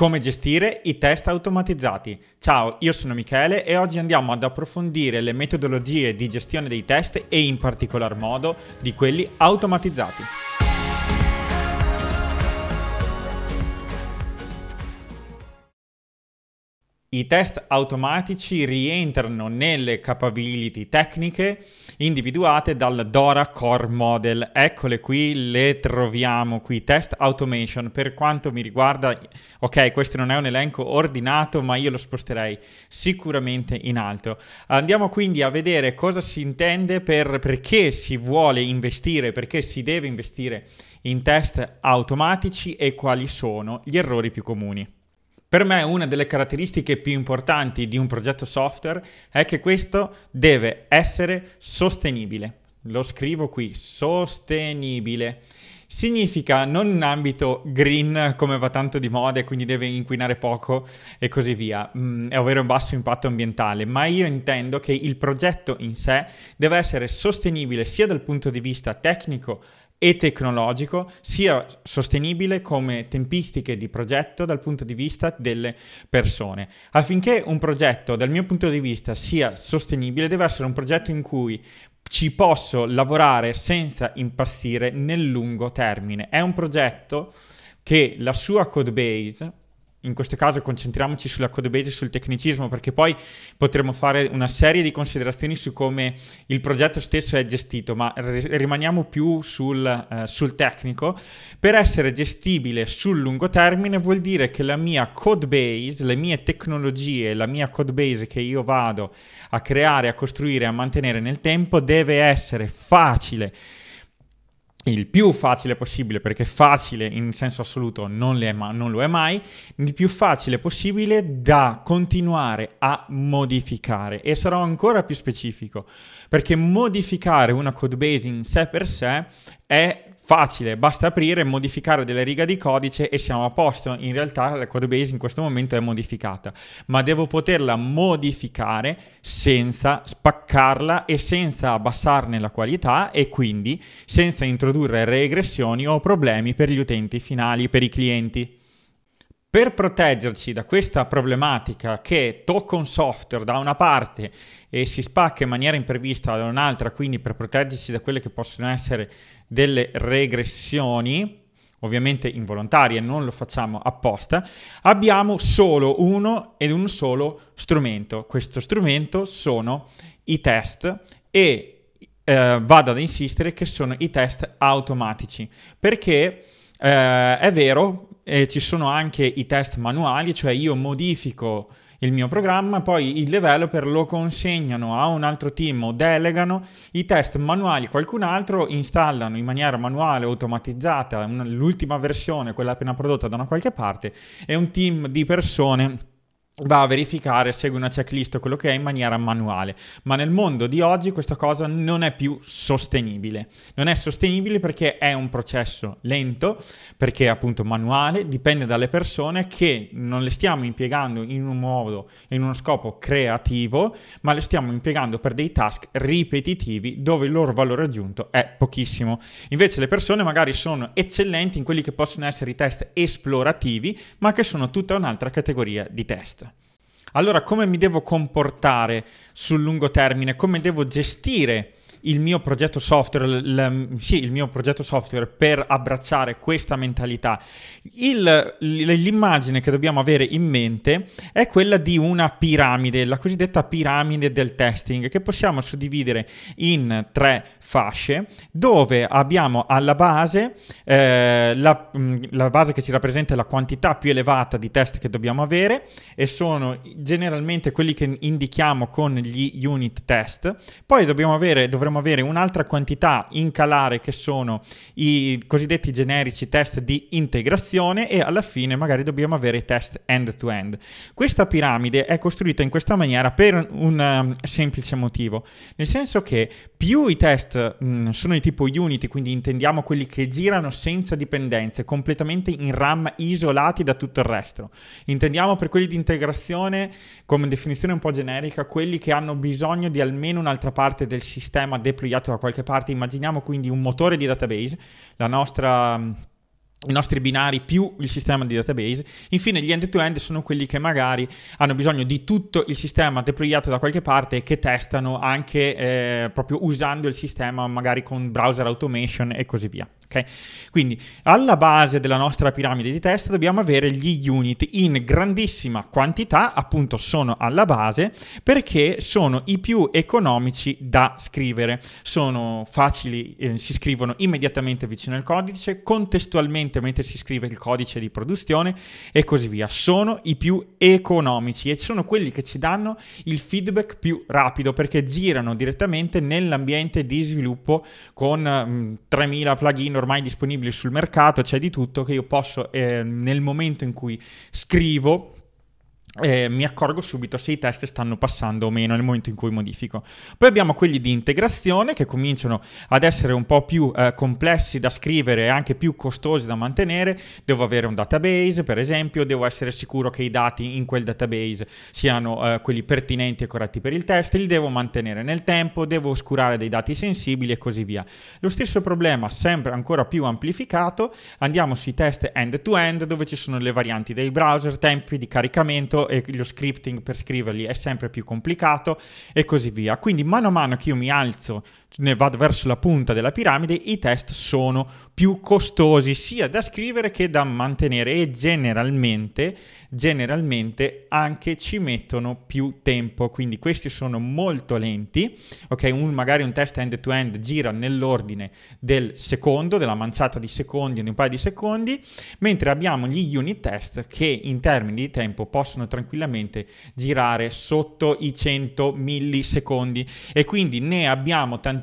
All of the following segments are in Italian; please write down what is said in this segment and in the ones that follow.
come gestire i test automatizzati. Ciao, io sono Michele e oggi andiamo ad approfondire le metodologie di gestione dei test e in particolar modo di quelli automatizzati. I test automatici rientrano nelle capability tecniche individuate dal Dora Core Model. Eccole qui, le troviamo qui. Test automation, per quanto mi riguarda, ok, questo non è un elenco ordinato, ma io lo sposterei sicuramente in alto. Andiamo quindi a vedere cosa si intende per perché si vuole investire, perché si deve investire in test automatici e quali sono gli errori più comuni. Per me una delle caratteristiche più importanti di un progetto software è che questo deve essere sostenibile. Lo scrivo qui, sostenibile. Significa non in ambito green come va tanto di moda e quindi deve inquinare poco e così via, mm, ovvero un basso impatto ambientale, ma io intendo che il progetto in sé deve essere sostenibile sia dal punto di vista tecnico e tecnologico, sia sostenibile come tempistiche di progetto dal punto di vista delle persone. Affinché un progetto, dal mio punto di vista, sia sostenibile, deve essere un progetto in cui ci posso lavorare senza impazzire nel lungo termine. È un progetto che la sua code base in questo caso concentriamoci sulla code base e sul tecnicismo perché poi potremo fare una serie di considerazioni su come il progetto stesso è gestito, ma rimaniamo più sul, eh, sul tecnico. Per essere gestibile sul lungo termine vuol dire che la mia code base, le mie tecnologie, la mia code base che io vado a creare, a costruire, a mantenere nel tempo deve essere facile il più facile possibile, perché facile in senso assoluto non, ma- non, lo è mai, il più facile possibile da continuare a modificare. E sarò ancora più specifico, perché modificare una code base in sé per sé è facile, basta aprire, modificare delle righe di codice e siamo a posto. In realtà la code base in questo momento è modificata, ma devo poterla modificare senza spaccarla e senza abbassarne la qualità e quindi senza introdurre regressioni o problemi per gli utenti finali, per i clienti. Per proteggerci da questa problematica che tocca un software da una parte e si spacca in maniera imprevista da un'altra, quindi per proteggerci da quelle che possono essere delle regressioni, ovviamente involontarie, non lo facciamo apposta, abbiamo solo uno ed un solo strumento. Questo strumento sono i test e eh, vado ad insistere che sono i test automatici, perché eh, è vero, eh, ci sono anche i test manuali, cioè io modifico il mio programma, poi i developer lo consegnano a un altro team o delegano i test manuali, qualcun altro installano in maniera manuale, automatizzata, l'ultima versione, quella appena prodotta da una qualche parte, e un team di persone va a verificare, segue una checklist quello che è in maniera manuale, ma nel mondo di oggi questa cosa non è più sostenibile. Non è sostenibile perché è un processo lento, perché è appunto manuale, dipende dalle persone che non le stiamo impiegando in un modo, in uno scopo creativo, ma le stiamo impiegando per dei task ripetitivi dove il loro valore aggiunto è pochissimo. Invece le persone magari sono eccellenti in quelli che possono essere i test esplorativi, ma che sono tutta un'altra categoria di test. Allora come mi devo comportare sul lungo termine? Come devo gestire il mio progetto software, l, sì, il mio progetto software per abbracciare questa mentalità. Il, l'immagine che dobbiamo avere in mente è quella di una piramide, la cosiddetta piramide del testing, che possiamo suddividere in tre fasce, dove abbiamo alla base eh, la, la base che ci rappresenta la quantità più elevata di test che dobbiamo avere e sono generalmente quelli che indichiamo con gli unit test. Poi dobbiamo avere, dovremo dovremmo avere un'altra quantità in calare che sono i cosiddetti generici test di integrazione e alla fine magari dobbiamo avere i test end-to-end. Questa piramide è costruita in questa maniera per un um, semplice motivo, nel senso che più i test mh, mm, sono di tipo Unity, quindi intendiamo quelli che girano senza dipendenze, completamente in RAM isolati da tutto il resto. Intendiamo per quelli di integrazione, come definizione un po' generica, quelli che hanno bisogno di almeno un'altra parte del sistema deployato da qualche parte. Immaginiamo quindi un motore di database, la nostra i nostri binari più il sistema di database. Infine gli end-to-end sono quelli che magari hanno bisogno di tutto il sistema deployato da qualche parte e che testano anche eh, proprio usando il sistema magari con browser automation e così via. Okay? Quindi alla base della nostra piramide di test dobbiamo avere gli unit in grandissima quantità, appunto sono alla base perché sono i più economici da scrivere, sono facili, eh, si scrivono immediatamente vicino al codice, contestualmente mentre si scrive il codice di produzione e così via. Sono i più economici e sono quelli che ci danno il feedback più rapido perché girano direttamente nell'ambiente di sviluppo con mh, 3000 plugin ormai disponibili sul mercato, c'è di tutto che io posso eh, nel momento in cui scrivo eh, mi accorgo subito se i test stanno passando o meno nel momento in cui modifico. Poi abbiamo quelli di integrazione che cominciano ad essere un po' più eh, complessi da scrivere e anche più costosi da mantenere. Devo avere un database, per esempio, devo essere sicuro che i dati in quel database siano eh, quelli pertinenti e corretti per il test, li devo mantenere nel tempo, devo oscurare dei dati sensibili e così via. Lo stesso problema, sempre ancora più amplificato, andiamo sui test end-to-end dove ci sono le varianti dei browser, tempi di caricamento e lo scripting per scriverli è sempre più complicato e così via. Quindi mano a mano che io mi alzo, ne vado verso la punta della piramide, i test sono più costosi sia da scrivere che da mantenere e generalmente, generalmente anche ci mettono più tempo. Quindi questi sono molto lenti. Ok, un, magari un test end-to-end gira nell'ordine del secondo, della manciata di secondi, di un paio di secondi, mentre abbiamo gli unit test che in termini di tempo possono tranquillamente girare sotto i 100 millisecondi e quindi ne abbiamo tantissimi,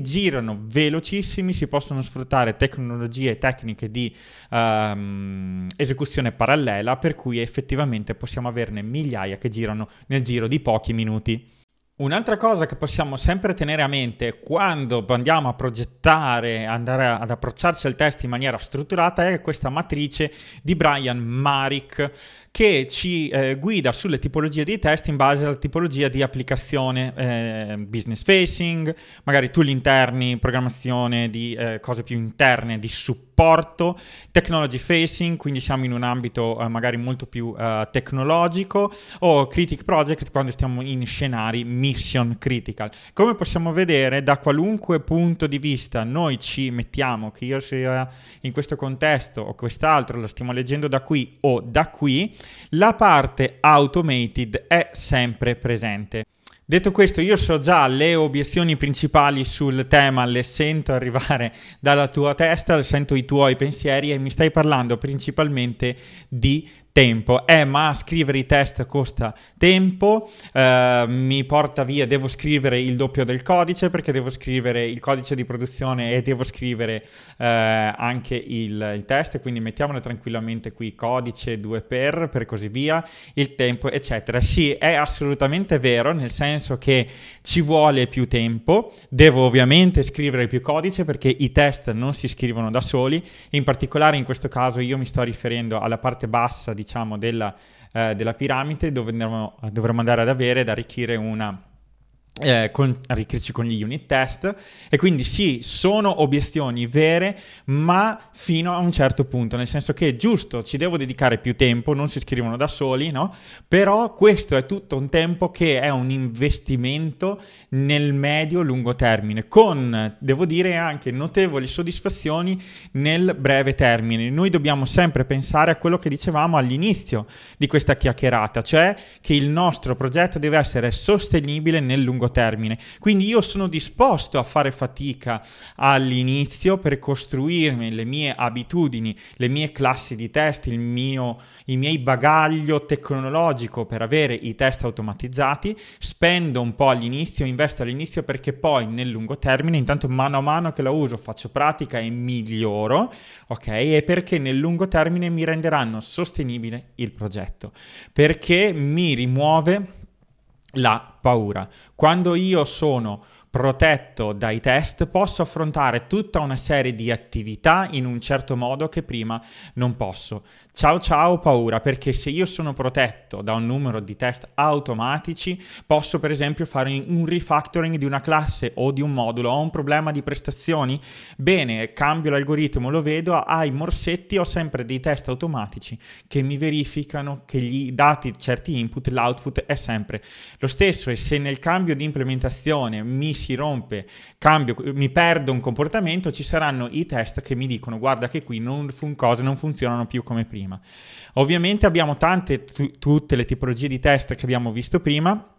girano velocissimi, si possono sfruttare tecnologie e tecniche di um, esecuzione parallela per cui effettivamente possiamo averne migliaia che girano nel giro di pochi minuti. Un'altra cosa che possiamo sempre tenere a mente quando andiamo a progettare, andare ad approcciarci al test in maniera strutturata è questa matrice di Brian Marik che ci eh, guida sulle tipologie di test in base alla tipologia di applicazione eh, business facing, magari tool interni, programmazione di eh, cose più interne, di supporto, technology facing, quindi siamo in un ambito eh, magari molto più eh, tecnologico, o critic project quando stiamo in scenari mission critical. Come possiamo vedere da qualunque punto di vista noi ci mettiamo, che io sia in questo contesto o quest'altro, lo stiamo leggendo da qui o da qui, la parte automated è sempre presente. Detto questo, io so già le obiezioni principali sul tema, le sento arrivare dalla tua testa, sento i tuoi pensieri e mi stai parlando principalmente di tempo. Eh, ma scrivere i test costa tempo, eh, mi porta via, devo scrivere il doppio del codice perché devo scrivere il codice di produzione e devo scrivere eh, anche il, il, test, quindi mettiamolo tranquillamente qui, codice 2 per, per così via, il tempo, eccetera. Sì, è assolutamente vero, nel senso che ci vuole più tempo, devo ovviamente scrivere più codice perché i test non si scrivono da soli, in particolare in questo caso io mi sto riferendo alla parte bassa di diciamo, della, eh, della piramide dove dovremmo, dovremmo andare ad avere, ad arricchire una eh, con, arricchirci con gli unit test e quindi sì, sono obiezioni vere, ma fino a un certo punto, nel senso che giusto, ci devo dedicare più tempo, non si scrivono da soli, no? Però questo è tutto un tempo che è un investimento nel medio-lungo termine, con, devo dire, anche notevoli soddisfazioni nel breve termine. Noi dobbiamo sempre pensare a quello che dicevamo all'inizio di questa chiacchierata, cioè che il nostro progetto deve essere sostenibile nel lungo lungo termine. Quindi io sono disposto a fare fatica all'inizio per costruirmi le mie abitudini, le mie classi di test, il mio, i miei bagaglio tecnologico per avere i test automatizzati, spendo un po' all'inizio, investo all'inizio perché poi nel lungo termine, intanto mano a mano che la uso, faccio pratica e miglioro, ok? E perché nel lungo termine mi renderanno sostenibile il progetto, perché mi rimuove la paura. Quando io sono protetto dai test, posso affrontare tutta una serie di attività in un certo modo che prima non posso. Ciao ciao paura, perché se io sono protetto da un numero di test automatici, posso per esempio fare un refactoring di una classe o di un modulo, ho un problema di prestazioni, bene, cambio l'algoritmo, lo vedo, ai morsetti ho sempre dei test automatici che mi verificano che gli dati certi input, l'output è sempre lo stesso e se nel cambio di implementazione mi si rompe, cambio, mi perdo un comportamento, ci saranno i test che mi dicono guarda che qui non fun- cose non funzionano più come prima. Ovviamente abbiamo tante, t- tutte le tipologie di test che abbiamo visto prima,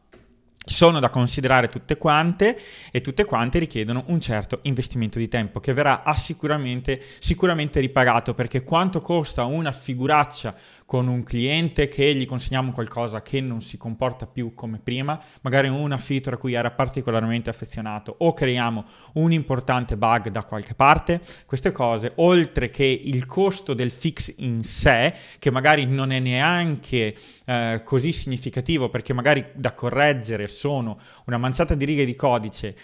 sono da considerare tutte quante e tutte quante richiedono un certo investimento di tempo che verrà sicuramente, sicuramente ripagato perché quanto costa una figuraccia con un cliente che gli consegniamo qualcosa che non si comporta più come prima, magari una feature a cui era particolarmente affezionato. O creiamo un importante bug da qualche parte, queste cose, oltre che il costo del fix in sé, che magari non è neanche eh, così significativo perché magari da correggere sono una manciata di righe di codice,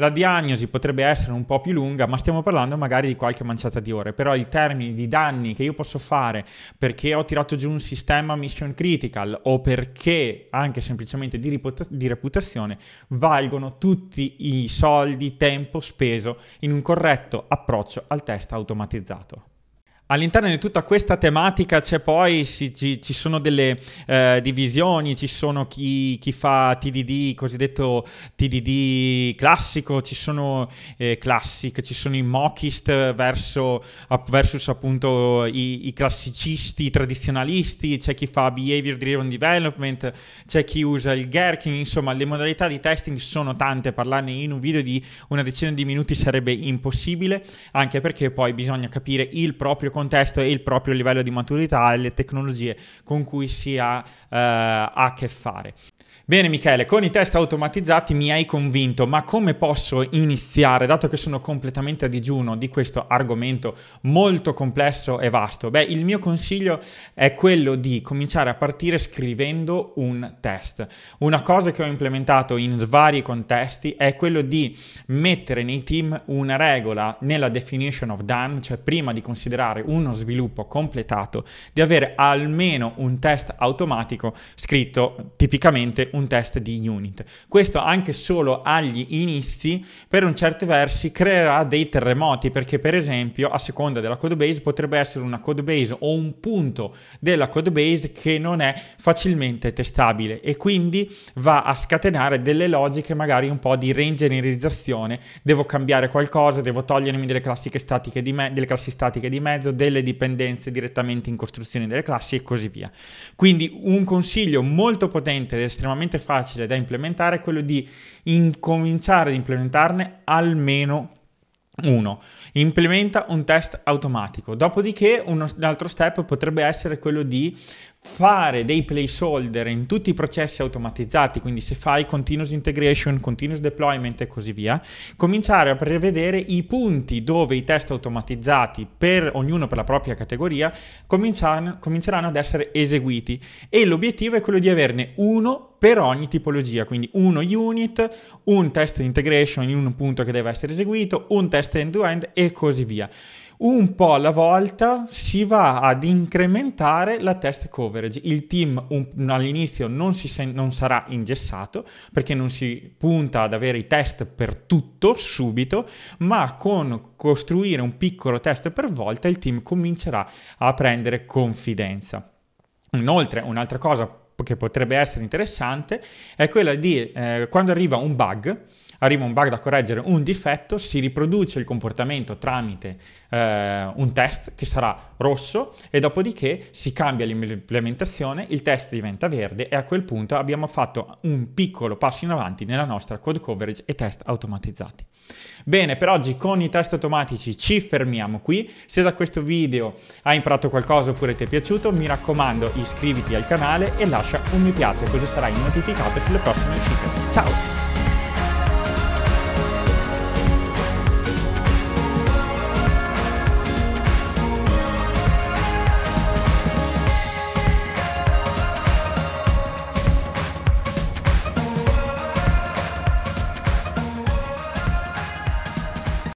la diagnosi potrebbe essere un po' più lunga, ma stiamo parlando magari di qualche manciata di ore, però i termini di danni che io posso fare perché ho tirato giù un sistema mission critical o perché anche semplicemente di, riputa- di reputazione valgono tutti i soldi, tempo speso in un corretto approccio al test automatizzato. All'interno di tutta questa tematica c'è poi, ci, ci, ci sono delle eh, divisioni, ci sono chi, chi, fa TDD, cosiddetto TDD classico, ci sono eh, classic, ci sono i mockist verso, versus appunto i, i, classicisti tradizionalisti, c'è chi fa behavior driven development, c'è chi usa il gherkin, insomma le modalità di testing sono tante, parlarne in un video di una decina di minuti sarebbe impossibile, anche perché poi bisogna capire il proprio contesto e il proprio livello di maturità e le tecnologie con cui si ha eh, a che fare. Bene Michele, con i test automatizzati mi hai convinto, ma come posso iniziare, dato che sono completamente a digiuno di questo argomento molto complesso e vasto? Beh, il mio consiglio è quello di cominciare a partire scrivendo un test. Una cosa che ho implementato in vari contesti è quello di mettere nei team una regola nella definition of done, cioè prima di considerare uno sviluppo completato, di avere almeno un test automatico scritto tipicamente un test di unit. Questo anche solo agli inizi, per un certo versi, creerà dei terremoti, perché per esempio, a seconda della codebase, potrebbe essere una codebase o un punto della codebase che non è facilmente testabile e quindi va a scatenare delle logiche magari un po' di reingenierizzazione. Devo cambiare qualcosa, devo togliermi delle, me- delle classi statiche di mezzo, delle dipendenze direttamente in costruzione delle classi e così via. Quindi un consiglio molto potente ed estremamente estremamente facile da implementare è quello di incominciare ad implementarne almeno uno. Implementa un test automatico. Dopodiché un altro step potrebbe essere quello di fare dei placeholder in tutti i processi automatizzati, quindi se fai continuous integration, continuous deployment e così via, cominciare a prevedere i punti dove i test automatizzati per ognuno per la propria categoria cominceranno ad essere eseguiti. E l'obiettivo è quello di averne uno per ogni tipologia, quindi uno unit, un test integration in un punto che deve essere eseguito, un test end-to-end e così via un po' alla volta si va ad incrementare la test coverage. Il team un, all'inizio non, sen- non, sarà ingessato perché non si punta ad avere i test per tutto subito, ma con costruire un piccolo test per volta il team comincerà a prendere confidenza. Inoltre, un'altra cosa che potrebbe essere interessante è quella di eh, quando arriva un bug arriva un bug da correggere, un difetto, si riproduce il comportamento tramite eh, un test che sarà rosso e dopodiché si cambia l'implementazione, il test diventa verde e a quel punto abbiamo fatto un piccolo passo in avanti nella nostra code coverage e test automatizzati. Bene, per oggi con i test automatici ci fermiamo qui. Se da questo video hai imparato qualcosa oppure ti è piaciuto, mi raccomando iscriviti al canale e lascia un mi piace così sarai notificato sulle prossime uscite. Ciao!